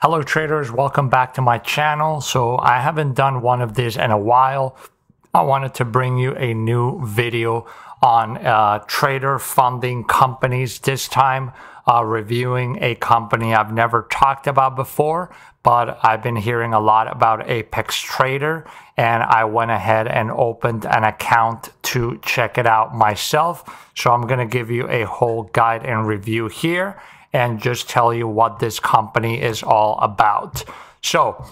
Hello traders, welcome back to my channel. So I haven't done one of these in a while. I wanted to bring you a new video on uh, trader funding companies. This time uh, reviewing a company I've never talked about before, but I've been hearing a lot about Apex Trader and I went ahead and opened an account to check it out myself. So I'm going to give you a whole guide and review here and just tell you what this company is all about. So,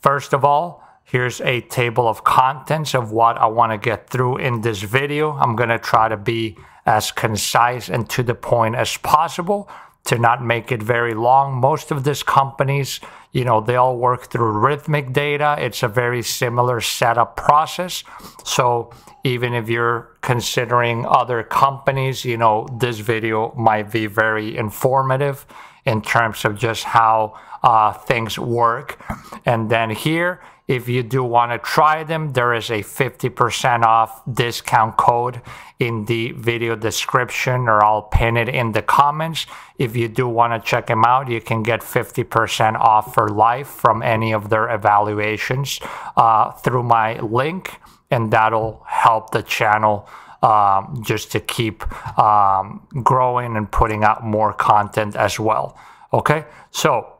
first of all, here's a table of contents of what I want to get through in this video. I'm going to try to be as concise and to the point as possible to not make it very long. Most of these companies, you know, they all work through Rithmic data. It's a very similar setup process. So even if you're considering other companies, you know, this video might be very informative in terms of just how uh, things work. And then here, if you do want to try them, there is a 50% off discount code in the video description, or I'll pin it in the comments. If you do want to check them out, you can get 50% off for life from any of their evaluations uh, through my link, and that'll help the channel um, just to keep um, growing and putting out more content as well. Okay, so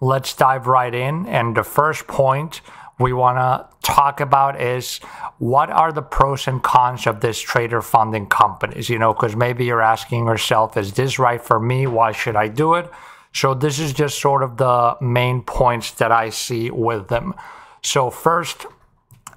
let's dive right in. And the first point we want to talk about is what are the pros and cons of this trader funding companies? You know, because maybe you're asking yourself, is this right for me? Why should I do it? So, this is just sort of the main points that I see with them. So, first,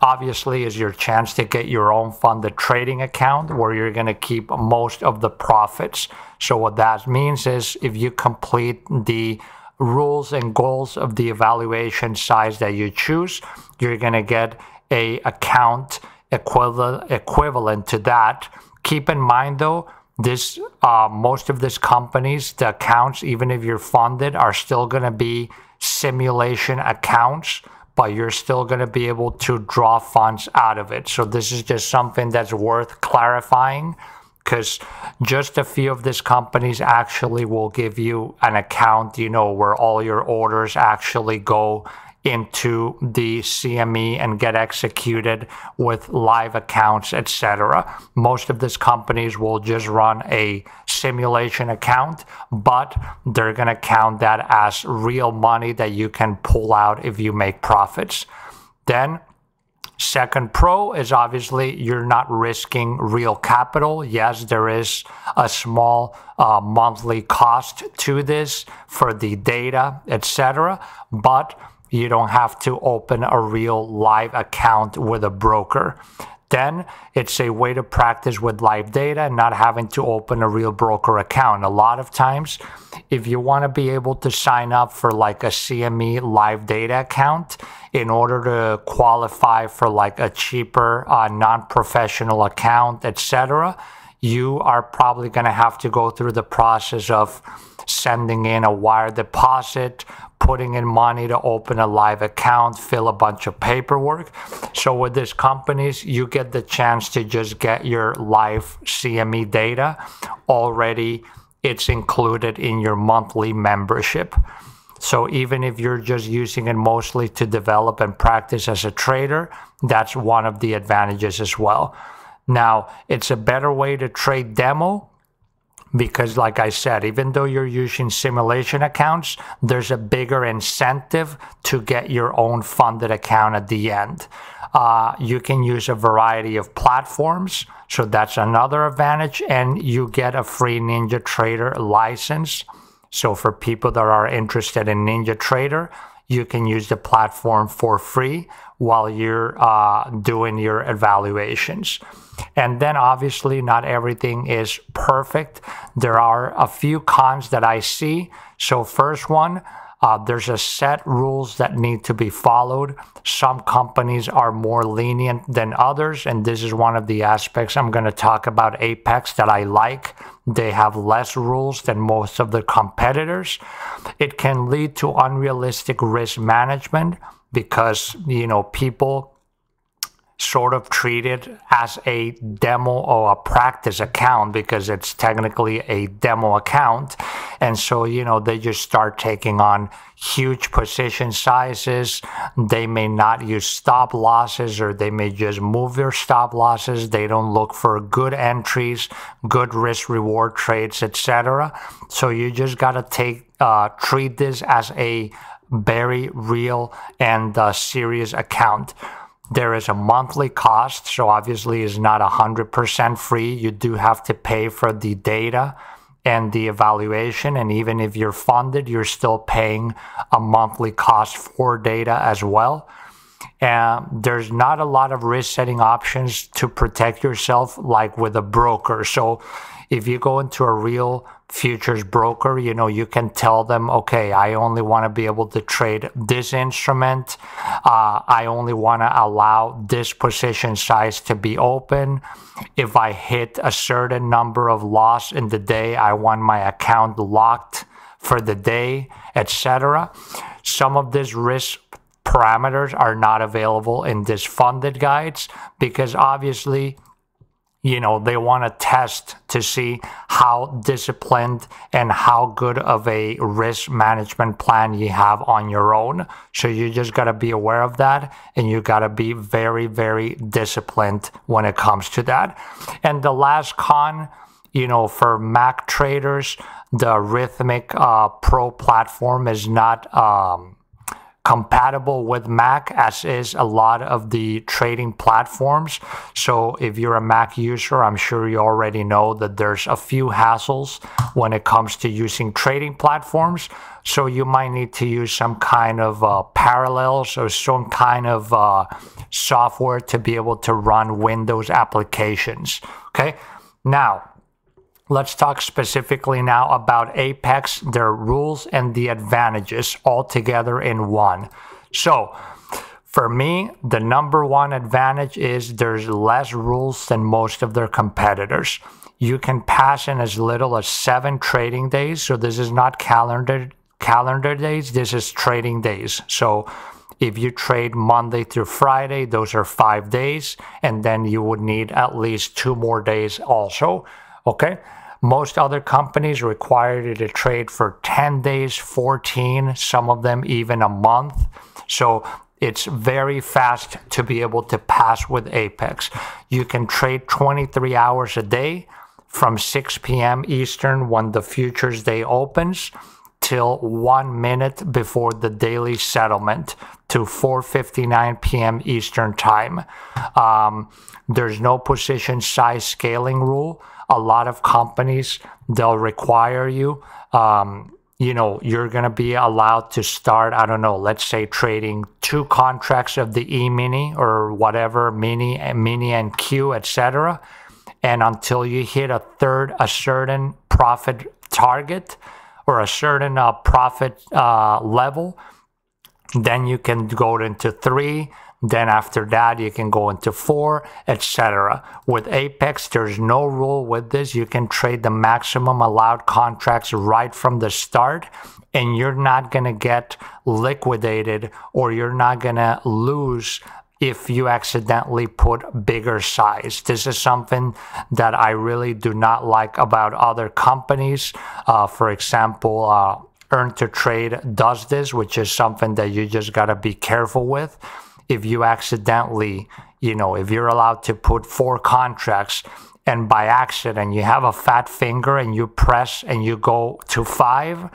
obviously is your chance to get your own funded trading account where you're going to keep most of the profits. So what that means is if you complete the rules and goals of the evaluation size that you choose, you're going to get a account equivalent equivalent to that. Keep in mind though, this uh, most of these companies, the accounts, even if you're funded, are still going to be simulation accounts but you're still going to be able to draw funds out of it. So this is just something that's worth clarifying because just a few of these companies actually will give you an account, you know, where all your orders actually go into the CME and get executed with live accounts, etc. Most of these companies will just run a simulation account, but they're going to count that as real money that you can pull out if you make profits. Then Second pro is obviously you're not risking real capital. Yes, there is a small uh, monthly cost to this for the data, etc. But you don't have to open a real live account with a broker. Then it's a way to practice with live data and not having to open a real broker account. A lot of times, if you want to be able to sign up for like a CME live data account in order to qualify for like a cheaper uh, non-professional account, etc., you are probably going to have to go through the process of sending in a wire deposit, putting in money to open a live account, fill a bunch of paperwork. So with these companies, you get the chance to just get your live CME data already. It's included in your monthly membership. So even if you're just using it mostly to develop and practice as a trader, that's one of the advantages as well. Now, it's a better way to trade demo because like i said even though you're using simulation accounts there's a bigger incentive to get your own funded account at the end. Uh, you can use a variety of platforms so that's another advantage and you get a free NinjaTrader license. So for people that are interested in NinjaTrader you can use the platform for free while you're uh, doing your evaluations and then obviously, not everything is perfect. There are a few cons that I see. So, first one, uh, there's a set rules that need to be followed. Some companies are more lenient than others, and this is one of the aspects I'm going to talk about Apex that I like. They have less rules than most of the competitors. It can lead to unrealistic risk management because you know people sort of treat it as a demo or a practice account because it's technically a demo account. And so, you know, they just start taking on huge position sizes. They may not use stop losses or they may just move their stop losses. They don't look for good entries, good risk reward trades, etc. So you just got to take, uh, treat this as a very real and uh, serious account. There is a monthly cost, so obviously it's not 100% free. You do have to pay for the data and the evaluation. And even if you're funded, you're still paying a monthly cost for data as well. And there's not a lot of risk setting options to protect yourself like with a broker. So if you go into a real futures broker, you know, you can tell them, okay, I only want to be able to trade this instrument. Uh, I only want to allow this position size to be open. If I hit a certain number of loss in the day, I want my account locked for the day, etc. Some of these risk parameters are not available in this funded guides because obviously you know they want to test to see how disciplined and how good of a risk management plan you have on your own. So you just got to be aware of that and you got to be very very disciplined when it comes to that. And the last con you know for mac traders the rithmic uh, pro platform is not um, compatible with Mac, as is a lot of the trading platforms. So if you're a Mac user, I'm sure you already know that there's a few hassles when it comes to using trading platforms. So you might need to use some kind of uh, parallels or some kind of uh, software to be able to run Windows applications. Okay. Now, Let's talk specifically now about Apex, their rules, and the advantages all together in one. So, for me, the number one advantage is there's less rules than most of their competitors. You can pass in as little as seven trading days. So this is not calendar calendar days. This is trading days. So if you trade Monday through Friday, those are five days, and then you would need at least two more days also. Okay. Most other companies require you to trade for 10 days, 14, some of them even a month. So it's very fast to be able to pass with Apex. You can trade 23 hours a day from 6 p.m. Eastern when the futures day opens till one minute before the daily settlement to 4:59 p.m. Eastern time. Um, there's no position size scaling rule a lot of companies they'll require you. Um, you know you're going to be allowed to start i don't know let's say trading two contracts of the e-mini or whatever mini mini and q etc and until you hit a third a certain profit target or a certain uh, profit uh, level then you can go into three then after that, you can go into four, etc. With Apex, there's no rule with this. You can trade the maximum allowed contracts right from the start, and you're not going to get liquidated or you're not going to lose if you accidentally put bigger size. This is something that I really do not like about other companies. Uh, for example, uh, Earn to Trade does this, which is something that you just got to be careful with if you accidentally, you know, if you're allowed to put four contracts and by accident you have a fat finger and you press and you go to five,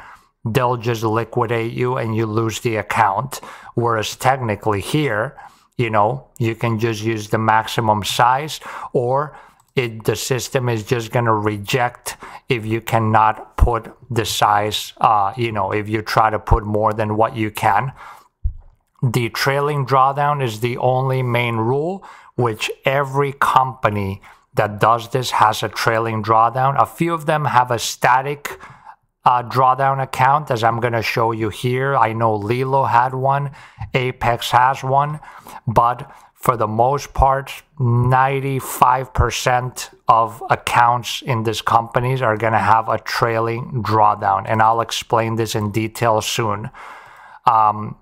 they'll just liquidate you and you lose the account. Whereas technically here, you know, you can just use the maximum size or it, the system is just going to reject if you cannot put the size, uh, you know, if you try to put more than what you can. The trailing drawdown is the only main rule, which every company that does this has a trailing drawdown. A few of them have a static uh, drawdown account, as I'm going to show you here. I know Leeloo had one, Apex has one, but for the most part, 95% of accounts in these companies are going to have a trailing drawdown. And I'll explain this in detail soon. Um,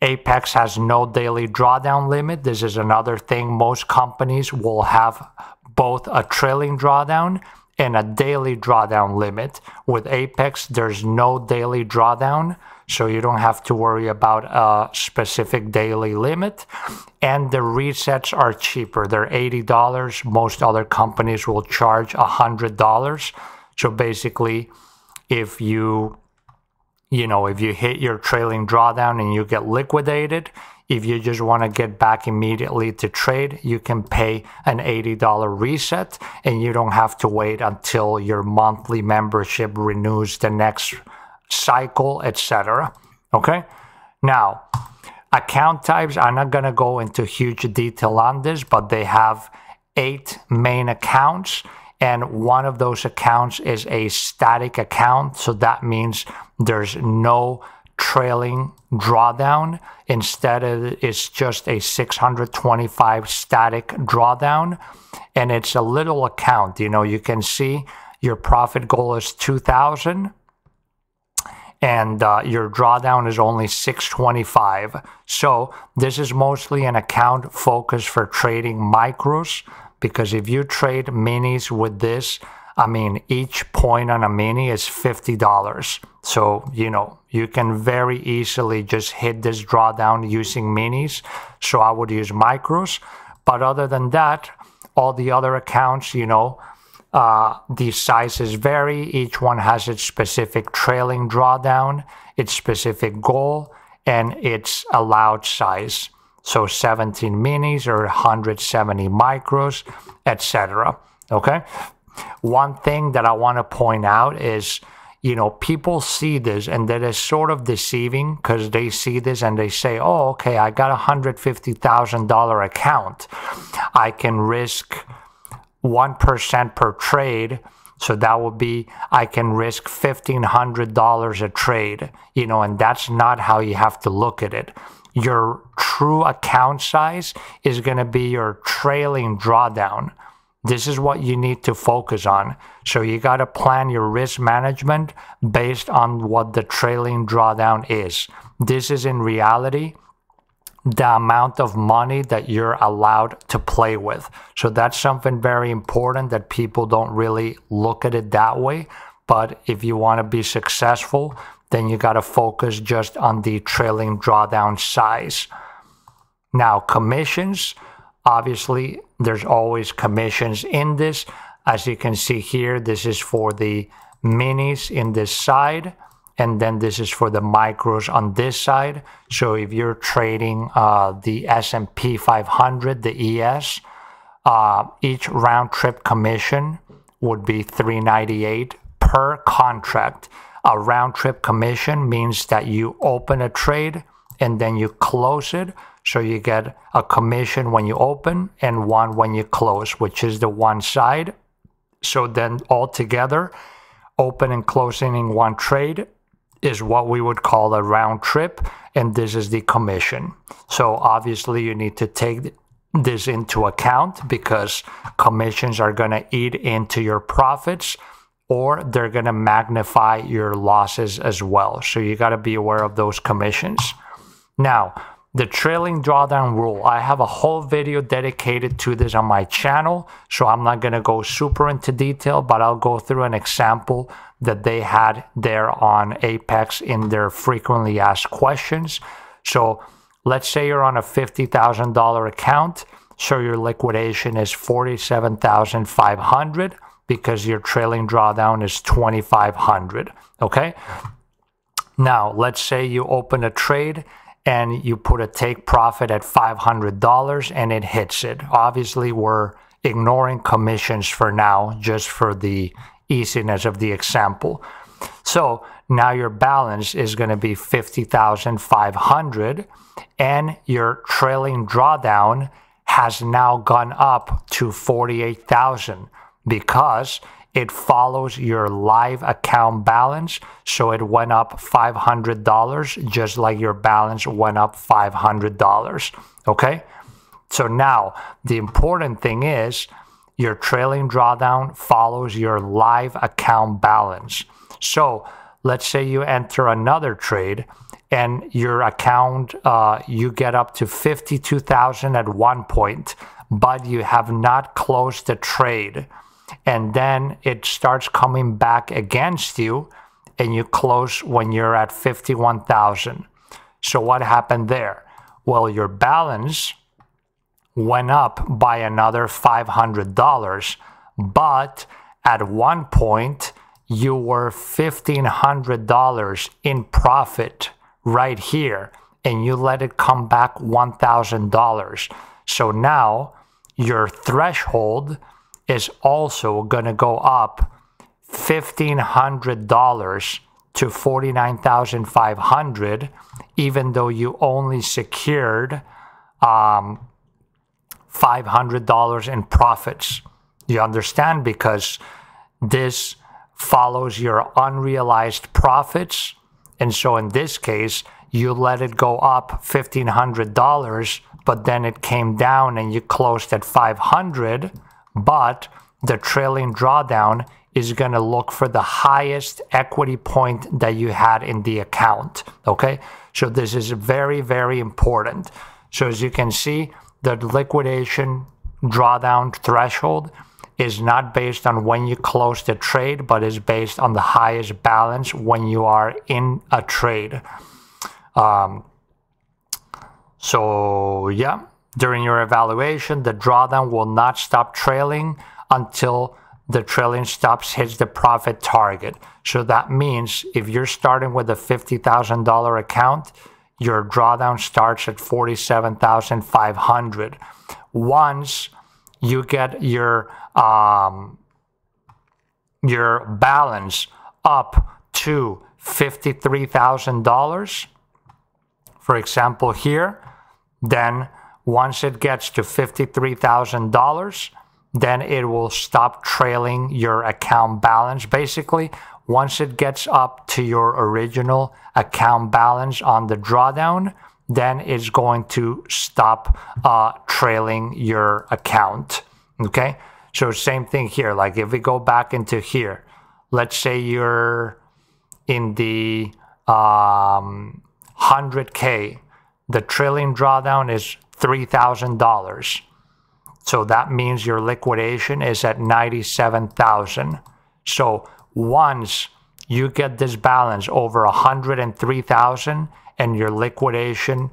Apex has no daily drawdown limit. This is another thing. Most companies will have both a trailing drawdown and a daily drawdown limit. With Apex, there's no daily drawdown, so you don't have to worry about a specific daily limit. And the resets are cheaper. They're $80. Most other companies will charge $100. So basically, if you you know, if you hit your trailing drawdown and you get liquidated, if you just want to get back immediately to trade, you can pay an $80 reset and you don't have to wait until your monthly membership renews the next cycle, etc. Okay? Now, account types, I'm not going to go into huge detail on this, but they have eight main accounts and one of those accounts is a static account. So that means there's no trailing drawdown. Instead, of it's just a 625 static drawdown. And it's a little account. You know, you can see your profit goal is 2000 and uh, your drawdown is only 625. So this is mostly an account focused for trading micros because if you trade minis with this, I mean, each point on a mini is $50. So, you know, you can very easily just hit this drawdown using minis. So I would use micros. But other than that, all the other accounts, you know, uh, the sizes vary. Each one has its specific trailing drawdown, its specific goal, and its allowed size so 17 minis or 170 micros, etc. Okay. One thing that I want to point out is, you know, people see this and that is sort of deceiving because they see this and they say, oh, okay, I got a $150,000 account. I can risk 1% per trade. So that would be, I can risk $1,500 a trade, you know, and that's not how you have to look at it your true account size is going to be your trailing drawdown. This is what you need to focus on. So you got to plan your risk management based on what the trailing drawdown is. This is in reality the amount of money that you're allowed to play with. So that's something very important that people don't really look at it that way. But if you want to be successful, then you got to focus just on the trailing drawdown size. Now, commissions, obviously, there's always commissions in this. As you can see here, this is for the minis in this side, and then this is for the micros on this side. So if you're trading uh, the S&P 500, the ES, uh, each round trip commission would be 398 per contract. A round trip commission means that you open a trade and then you close it. So you get a commission when you open and one when you close, which is the one side. So then all together, open and closing in one trade is what we would call a round trip, and this is the commission. So obviously, you need to take this into account because commissions are going to eat into your profits or they're going to magnify your losses as well. So you got to be aware of those commissions. Now, the trailing drawdown rule, I have a whole video dedicated to this on my channel, so I'm not going to go super into detail, but I'll go through an example that they had there on Apex in their frequently asked questions. So let's say you're on a $50,000 account, so your liquidation is 47,500 because your trailing drawdown is 2500 okay now let's say you open a trade and you put a take profit at $500 and it hits it. Obviously we're ignoring commissions for now just for the easiness of the example. So now your balance is going to be 50,500 and your trailing drawdown has now gone up to 48,000 because it follows your live account balance. So it went up $500, just like your balance went up $500. Okay. So now the important thing is your trailing drawdown follows your live account balance. So let's say you enter another trade and your account uh, you get up to 52000 at one point but you have not closed the trade and then it starts coming back against you and you close when you're at 51000 so what happened there well your balance went up by another $500 but at one point you were $1,500 in profit right here and you let it come back $1,000. So now your threshold is also going to go up $1,500 to 49,500 even though you only secured um, $500 in profits. You understand? Because this follows your unrealized profits. And so in this case, you let it go up $1,500, but then it came down and you closed at 500, but the trailing drawdown is going to look for the highest equity point that you had in the account. Okay. So this is very, very important. So as you can see, the liquidation drawdown threshold is not based on when you close the trade, but is based on the highest balance when you are in a trade. Um, so, yeah, during your evaluation, the drawdown will not stop trailing until the trailing stops hits the profit target. So that means if you're starting with a $50,000 account, your drawdown starts at 47,500. Once you get your um, your balance up to $53,000, for example, here, then once it gets to $53,000, then it will stop trailing your account balance. Basically, once it gets up to your original account balance on the drawdown, then it's going to stop uh, trailing your account. Okay. So same thing here. Like if we go back into here, let's say you're in the um, 100K, the trailing drawdown is $3,000. So that means your liquidation is at 97,000. So once you get this balance over 103,000 and your liquidation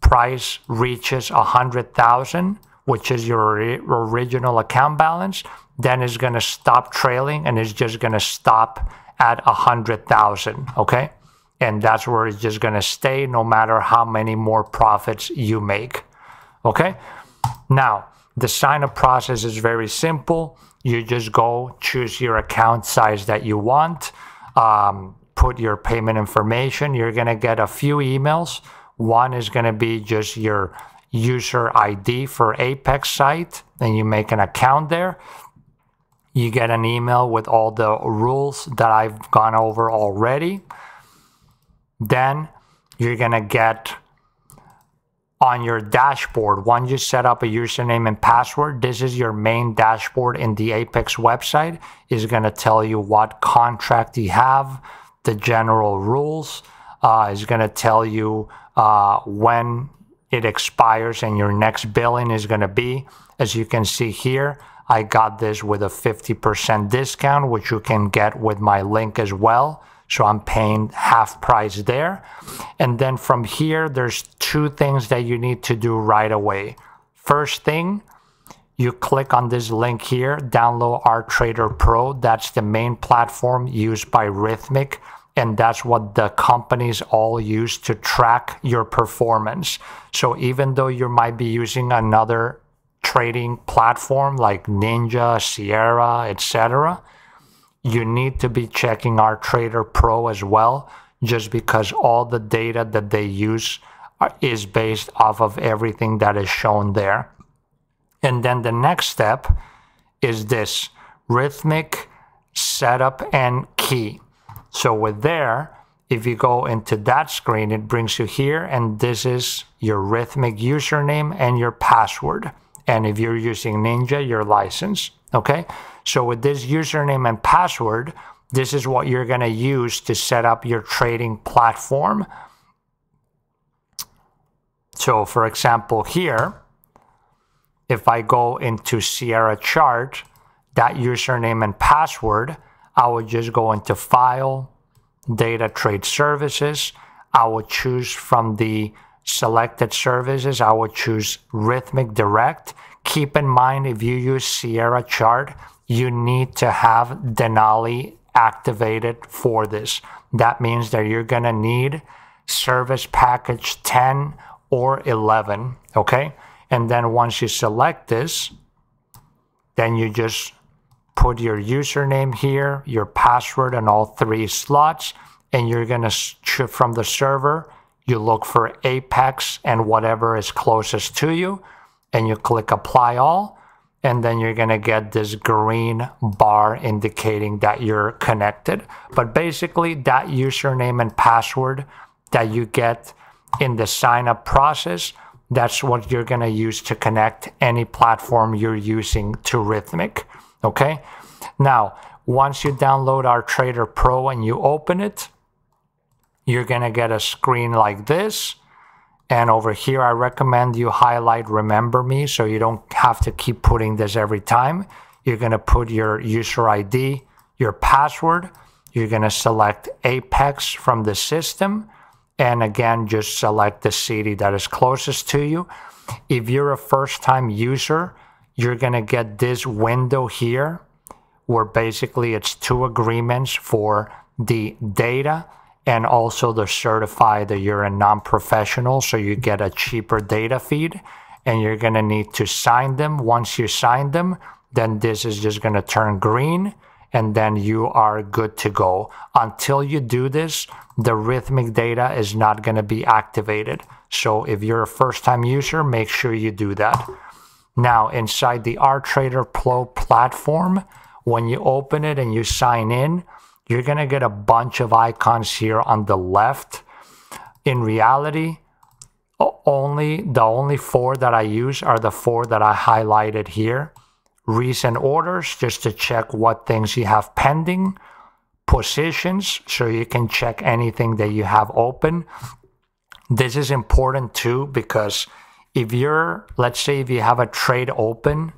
price reaches 100,000, which is your original account balance, then it's going to stop trailing and it's just going to stop at 100,000, okay? And that's where it's just going to stay no matter how many more profits you make, okay? Now, the sign up process is very simple. You just go choose your account size that you want, um, put your payment information. You're going to get a few emails. One is going to be just your user ID for Apex site, and you make an account there. You get an email with all the rules that I've gone over already. Then you're going to get on your dashboard, once you set up a username and password, this is your main dashboard in the Apex website. is going to tell you what contract you have, the general rules. Uh, is going to tell you uh, when it expires and your next billing is going to be. As you can see here, I got this with a 50% discount, which you can get with my link as well. So I'm paying half price there. And then from here, there's two things that you need to do right away. First thing, you click on this link here, download RTrader Pro. That's the main platform used by Rithmic. And that's what the companies all use to track your performance. So even though you might be using another trading platform like Ninja, Sierra, etc., you need to be checking RTrader Pro as well, just because all the data that they use is based off of everything that is shown there. And then the next step is this Rithmic setup and key. So with there, if you go into that screen, it brings you here, and this is your Rithmic username and your password. And if you're using Ninja, your license. Okay. So with this username and password, this is what you're going to use to set up your trading platform. So for example, here, if I go into Sierra chart, that username and password, I would just go into file, data trade services. I would choose from the selected services, I would choose Rithmic Direct. Keep in mind, if you use Sierra chart, you need to have Denali activated for this. That means that you're going to need service package 10 or 11, okay? And then once you select this, then you just put your username here, your password and all three slots, and you're going to, from the server, you look for Apex and whatever is closest to you, and you click apply all, and then you're going to get this green bar indicating that you're connected. But basically, that username and password that you get in the sign up process, that's what you're going to use to connect any platform you're using to Rithmic. Okay. Now, once you download RTrader Pro and you open it, you're going to get a screen like this. And over here, I recommend you highlight remember me so you don't have to keep putting this every time. You're going to put your user ID, your password. You're going to select Apex from the system. And again, just select the city that is closest to you. If you're a first time user, you're going to get this window here where basically it's two agreements for the data and also the certify that you're a non-professional so you get a cheaper data feed and you're going to need to sign them. Once you sign them then this is just going to turn green and then you are good to go. Until you do this the Rithmic data is not going to be activated. So if you're a first time user make sure you do that. Now inside the rtrader pro platform when you open it and you sign in you're going to get a bunch of icons here on the left. In reality, only the only four that I use are the four that I highlighted here. Recent orders, just to check what things you have pending. Positions, so you can check anything that you have open. This is important too because if you're, let's say, if you have a trade open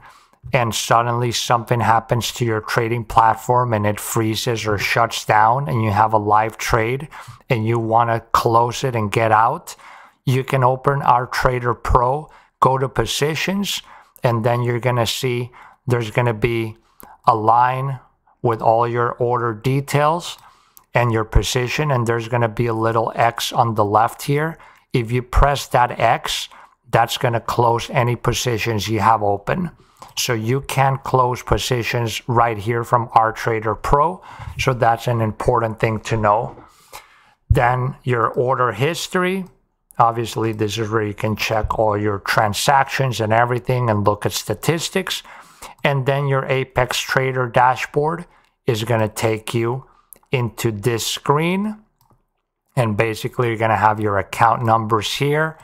and suddenly something happens to your trading platform and it freezes or shuts down and you have a live trade and you want to close it and get out, you can open RTrader Pro, go to positions, and then you're going to see there's going to be a line with all your order details and your position, and there's going to be a little X on the left here. If you press that X, that's going to close any positions you have open. So you can close positions right here from RTrader Pro. So that's an important thing to know. Then your order history. Obviously, this is where you can check all your transactions and everything and look at statistics. And then your Apex Trader dashboard is going to take you into this screen. And basically, you're going to have your account numbers here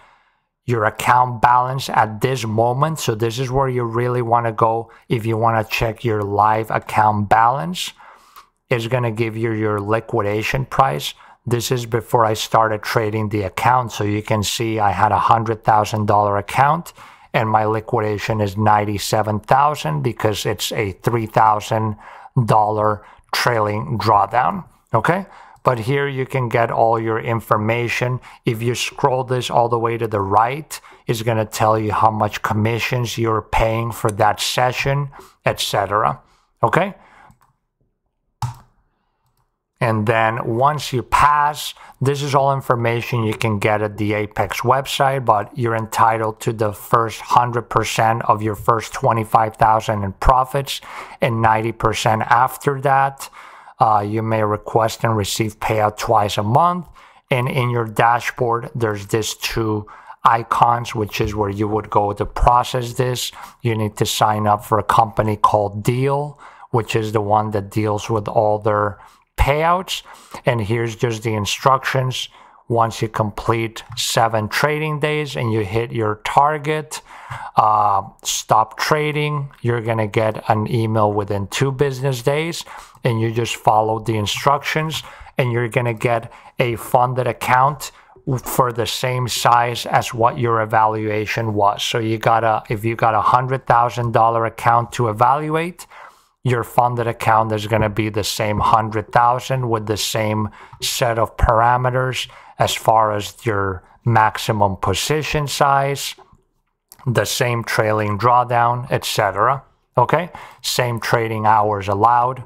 your account balance at this moment. So this is where you really want to go if you want to check your live account balance. It's going to give you your liquidation price. This is before I started trading the account. So you can see I had a $100,000 account and my liquidation is 97,000 because it's a $3,000 trailing drawdown. Okay but here you can get all your information. If you scroll this all the way to the right, it's going to tell you how much commissions you're paying for that session, etc. Okay? And then once you pass, this is all information you can get at the Apex website, but you're entitled to the first 100% of your first 25,000 in profits and 90% after that. Uh, you may request and receive payout twice a month. And in your dashboard, there's this two icons, which is where you would go to process this. You need to sign up for a company called Deel, which is the one that deals with all their payouts. And here's just the instructions. Once you complete seven trading days and you hit your target, uh, stop trading. You're going to get an email within two business days, and you just follow the instructions, and you're going to get a funded account for the same size as what your evaluation was. So you got a if you got a hundred thousand dollar account to evaluate, your funded account is going to be the same hundred thousand with the same set of parameters as far as your maximum position size, the same trailing drawdown, etc. Okay, same trading hours allowed,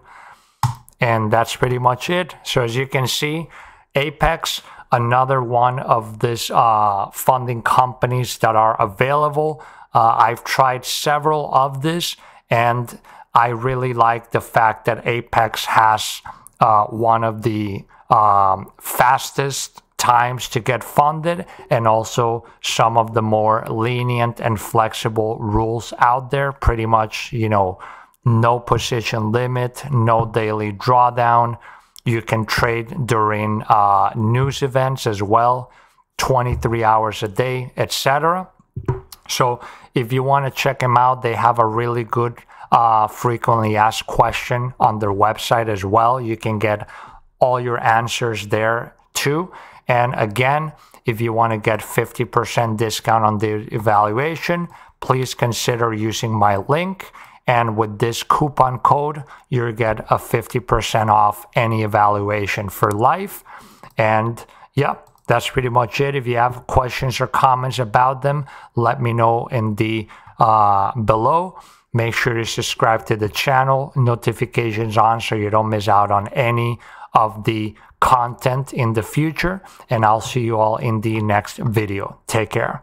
and that's pretty much it. So as you can see, Apex another one of this uh, funding companies that are available. Uh, I've tried several of this, and I really like the fact that Apex has uh, one of the um, fastest times to get funded and also some of the more lenient and flexible rules out there. Pretty much, you know, no position limit, no daily drawdown, you can trade during uh, news events as well, 23 hours a day, etc. So if you want to check them out, they have a really good uh, frequently asked question on their website as well. You can get all your answers there too. And again, if you want to get 50% discount on the evaluation, please consider using my link and with this coupon code, you get a 50% off any evaluation for life. And yeah, that's pretty much it. If you have questions or comments about them, let me know in the uh, below. Make sure you subscribe to the channel, notifications on so you don't miss out on any of the content in the future. And I'll see you all in the next video. Take care.